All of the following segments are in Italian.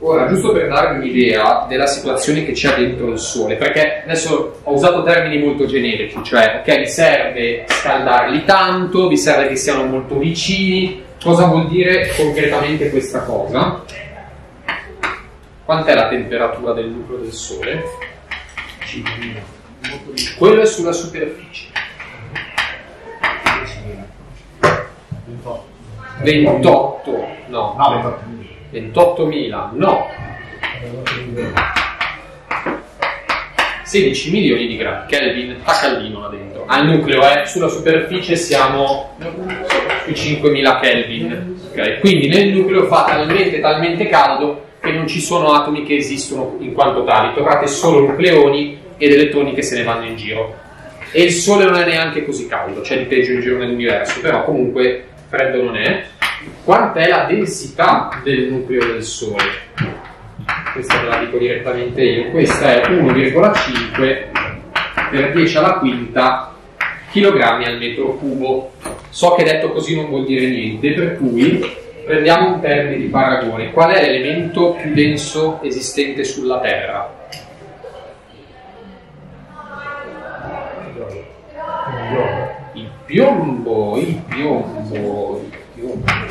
Ora, giusto per darvi un'idea della situazione che c'è dentro il Sole, perché adesso ho usato termini molto generici, cioè, ok, vi serve scaldarli tanto, vi serve che siano molto vicini. Cosa vuol dire concretamente questa cosa? Quant'è la temperatura del nucleo del Sole? 5.000. Quello è sulla superficie. 28, no. No, 28.000, no. 16 milioni di gradi Kelvin a caldino là dentro. Al nucleo, eh, sulla superficie siamo sui 5.000 Kelvin. ok? Quindi nel nucleo fa talmente, talmente caldo che non ci sono atomi che esistono in quanto tali. Trovate solo nucleoni ed elettroni che se ne vanno in giro. E il Sole non è neanche così caldo, c'è di peggio in giro nell'universo, però comunque freddo non è. Quant'è la densità del nucleo del Sole? Questa ve la dico direttamente io. Questa è 1,5 per 10 alla quinta chilogrammi al metro cubo. So che detto così non vuol dire niente, per cui prendiamo un termine di paragone. Qual è l'elemento più denso esistente sulla Terra? Il piombo, il piombo.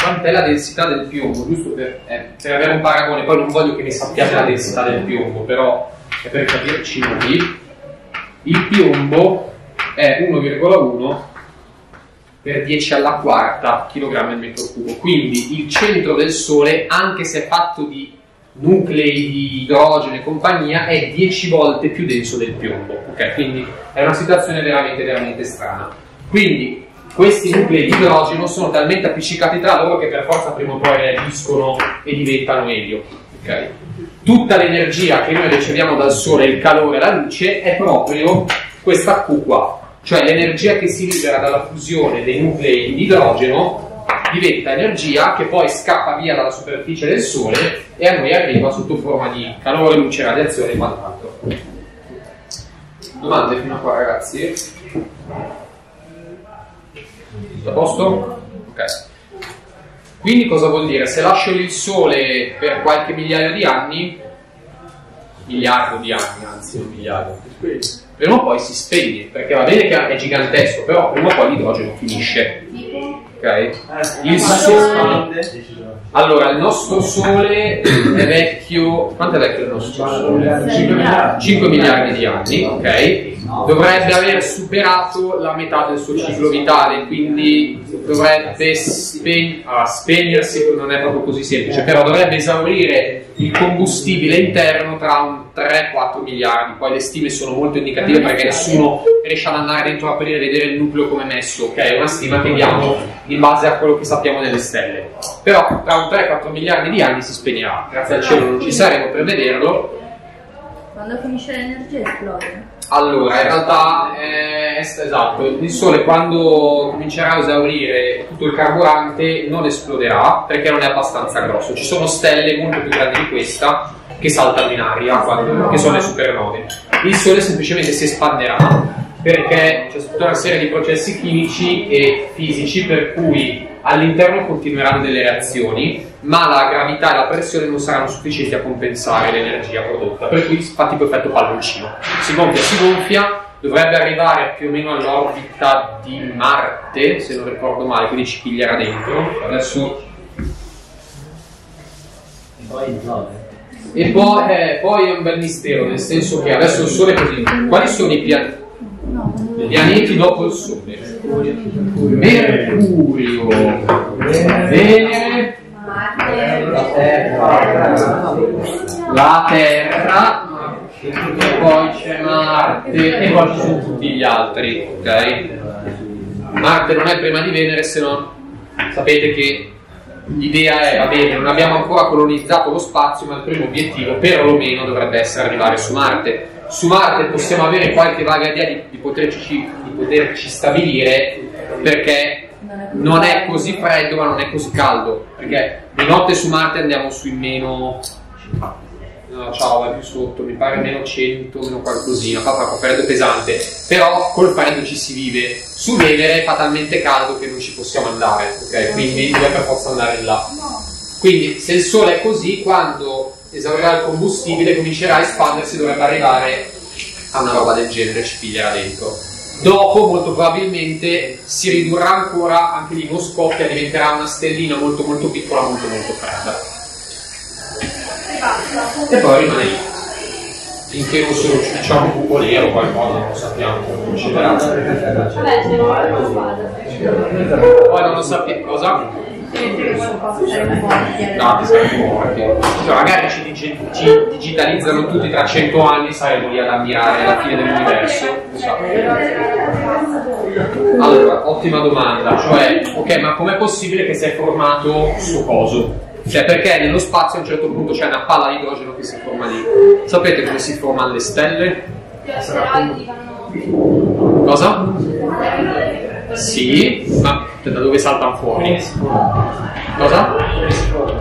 Quant'è la densità del piombo? Giusto per, eh, per avere un paragone, poi non voglio che ne sappiate la densità del piombo, però è per capirci noi. Il piombo è 1,1 per 10 alla quarta kg al metro cubo. Quindi il centro del Sole, anche se è fatto di nuclei di idrogeno e compagnia, è 10 volte più denso del piombo. ok? Quindi è una situazione veramente, veramente strana. Quindi questi nuclei di idrogeno sono talmente appiccicati tra loro che per forza prima o poi reagiscono e diventano elio. ok? Tutta l'energia che noi riceviamo dal Sole, il calore la luce, è proprio questa Q qua, cioè l'energia che si libera dalla fusione dei nuclei di idrogeno diventa energia che poi scappa via dalla superficie del Sole e a noi arriva sotto forma di calore, luce, radiazione e quant'altro. Domande fino a qua ragazzi? Tutto a posto? Ok. Quindi cosa vuol dire? Se lascio il Sole per qualche migliaio di anni, miliardo di anni, anzi un miliardo, prima o poi si spegne, perché va bene che è gigantesco, però prima o poi l'idrogeno finisce. Ok? Il Sole. Allora, il nostro Sole è vecchio. Quanto è vecchio il nostro Sole? 5 miliardi. 5 miliardi di anni, ok? Dovrebbe aver superato la metà del suo ciclo vitale, quindi dovrebbe spe- ah, spegnersi, non è proprio così semplice, però dovrebbe esaurire il combustibile interno tra un 3-4 miliardi. Poi le stime sono molto indicative perché nessuno riesce ad andare dentro a aprire e vedere il nucleo come è messo, ok? È una stima che diamo in base a quello che sappiamo delle stelle. Però tra un 3-4 miliardi di anni si spegnerà. Grazie al cielo non ci saremo per vederlo. Quando finisce l'energia esplode. Allora, in realtà eh, esatto, il Sole quando comincerà a esaurire tutto il carburante non esploderà perché non è abbastanza grosso. Ci sono stelle molto più grandi di questa che saltano in aria, quando, che sono le supernove. Il Sole semplicemente si espanderà perché c'è tutta una serie di processi chimici e fisici per cui all'interno continueranno delle reazioni, ma la gravità e la pressione non saranno sufficienti a compensare l'energia prodotta, per cui fa tipo effetto palloncino. Si gonfia, si gonfia, dovrebbe arrivare più o meno all'orbita di Marte, se non ricordo male, quindi ci piglierà dentro. Adesso e poi, eh, poi è un bel mistero, nel senso che adesso il Sole è così. Quali sono i pianeti? Pianeti dopo il Sole? Mercurio, Venere, la Terra, e poi c'è Marte e poi ci sono tutti gli altri, ok? Marte non è prima di Venere, se no sapete che l'idea è, va bene, non abbiamo ancora colonizzato lo spazio, ma il primo obiettivo perlomeno dovrebbe essere arrivare su Marte. Su Marte possiamo avere qualche vaga idea di, di, poterci, di poterci stabilire perché non è così freddo ma non è così caldo, perché di notte su Marte andiamo sui meno... No, ciao, è più sotto, mi pare meno 100, meno qualcosina, fa proprio freddo pesante, però col freddo ci si vive. Su Venere fa talmente caldo che non ci possiamo andare, ok? Quindi dobbiamo per forza andare là. Quindi se il Sole è così, quando esaurirà il combustibile, comincerà a espandersi, dovrebbe arrivare a una roba del genere, ci piglierà dentro. Dopo, molto probabilmente, si ridurrà ancora, anche lì non scoppia, diventerà una stellina molto molto piccola, molto molto fredda. E poi rimane lì. Finché non si diciamo un buco nero o qualcosa, non lo sappiamo come succederà. Poi non lo sappiamo cosa. Cioè, magari ci, digi- ci digitalizzano tutti tra cento anni, saremo lì ad ammirare la fine dell'universo. Esatto. Allora, ottima domanda, cioè, ok, ma com'è possibile che si è formato sto coso? Cioè, perché nello spazio a un certo punto c'è una palla di idrogeno che si forma lì. Sapete come si formano le stelle? Cosa? Sì, ma da dove saltano fuori? Cosa?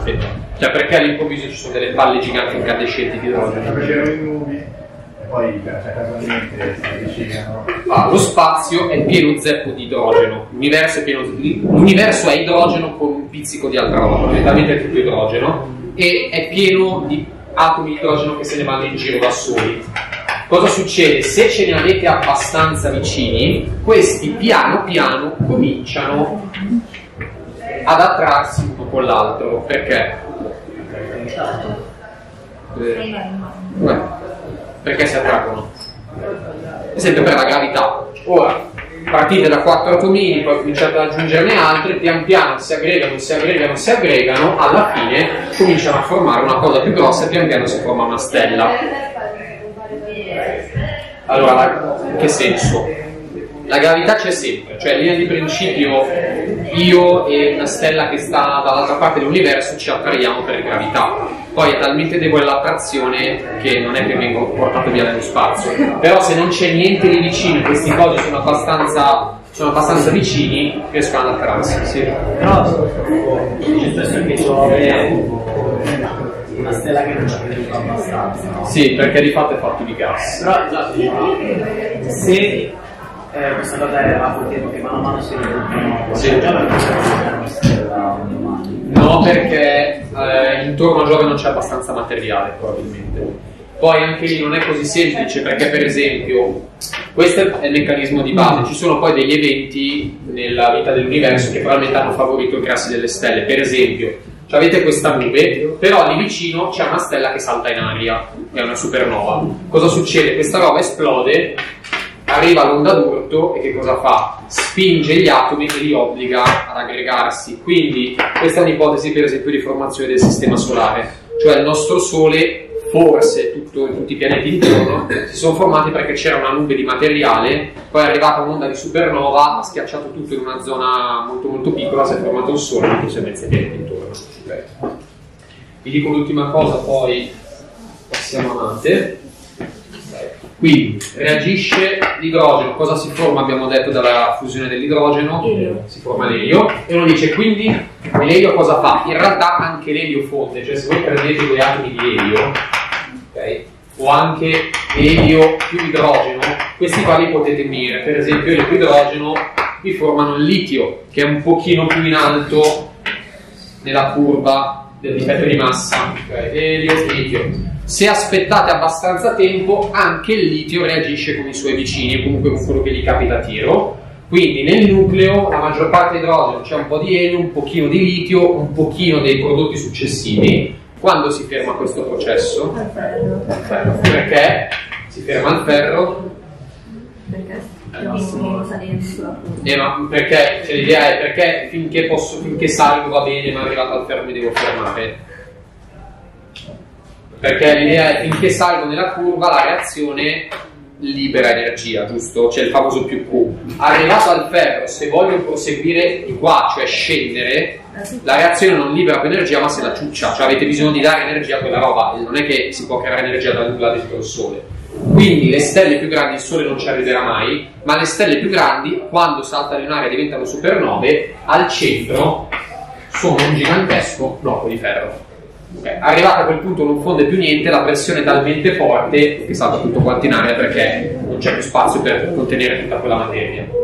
Sì. Cioè, perché all'improvviso ci sono delle palle giganti incandescenti di idrogeno? Perché c'erano i nubi e poi cioè, casualmente si avvicinano. Ah, lo spazio è pieno zeppo di idrogeno, l'universo è pieno l'universo è idrogeno con un pizzico di altra roba, fondamentalmente è tutto idrogeno e è pieno di atomi di idrogeno che se ne vanno in giro da soli. Cosa succede? Se ce ne avete abbastanza vicini, questi piano piano cominciano ad attrarsi uno con l'altro. Perché? Eh, perché si attraggono? Esempio per la gravità. Ora, partite da quattro atomini, poi cominciate ad aggiungerne altri, pian piano si aggregano, si aggregano, si aggregano, alla fine cominciano a formare una cosa più grossa e pian piano si forma una stella. Allora, la- che senso? La gravità c'è sempre, cioè in linea di principio io e una stella che sta dall'altra parte dell'universo ci attraiamo per gravità. Poi è talmente debole l'attrazione che non è che vengo portato via nello spazio. Però se non c'è niente di vicino, questi cosi sono abbastanza, sono abbastanza vicini, riescono ad attrarsi. Sì. Però dice spesso che una stella che non ci ha creduto abbastanza. no? Sì, perché di fatto è fatto di gas. Però esatto, diciamo, se eh, questa cosa è a tempo che mano a mano si riducono, Sì. già una stella domani. No, perché eh, intorno a Giove non c'è abbastanza materiale, probabilmente. Poi anche lì non è così semplice, perché per esempio, questo è il meccanismo di base, ci sono poi degli eventi nella vita dell'universo che probabilmente hanno favorito il crearsi delle stelle. Per esempio, cioè avete questa nube, però lì vicino c'è una stella che salta in aria, è una supernova. Cosa succede? Questa roba esplode, arriva l'onda d'urto e che cosa fa? Spinge gli atomi e li obbliga ad aggregarsi. Quindi questa è un'ipotesi per esempio di formazione del sistema solare, cioè il nostro Sole, forse tutto- tutti i pianeti intorno, si sono formati perché c'era una nube di materiale, poi è arrivata un'onda di supernova, ha schiacciato tutto in una zona molto molto piccola, si è formato il Sole e conseguenza i pianeti intorno. Vi dico l'ultima cosa, poi passiamo avanti. Quindi reagisce l'idrogeno, cosa si forma? Abbiamo detto dalla fusione dell'idrogeno, Elio. si forma l'elio e uno dice quindi l'elio cosa fa? In realtà anche l'elio fonde, cioè se voi prendete due atomi di elio ok, o anche elio più idrogeno, questi qua li potete unire, per esempio elio più idrogeno vi formano il litio che è un pochino più in alto nella curva del difetto di massa, ok, elio, litio. Se aspettate abbastanza tempo, anche il litio reagisce con i suoi vicini, comunque con quello che gli capita a tiro. Quindi nel nucleo la maggior parte idrogeno c'è un po' di elio, un pochino di litio, un pochino dei prodotti successivi. Quando si ferma questo processo? Al ferro. Perché si ferma il ferro? Perché curva. Eh, ma perché cioè, l'idea è perché finché, posso, finché salgo va bene, ma arrivato al fermo mi devo fermare. Perché l'idea è finché salgo nella curva la reazione libera energia, giusto? C'è il famoso più Q. Arrivato al ferro, se voglio proseguire di qua, cioè scendere, la reazione non libera più energia ma se la ciuccia, cioè avete bisogno di dare energia a quella roba, e non è che si può creare energia da nulla dentro il Sole. Quindi le stelle più grandi, il Sole non ci arriverà mai, ma le stelle più grandi, quando saltano in aria e diventano supernove, al centro sono un gigantesco blocco di ferro. Ok, Arrivato a quel punto non fonde più niente, la pressione è talmente forte che salta tutto quanto in aria perché non c'è più spazio per contenere tutta quella materia.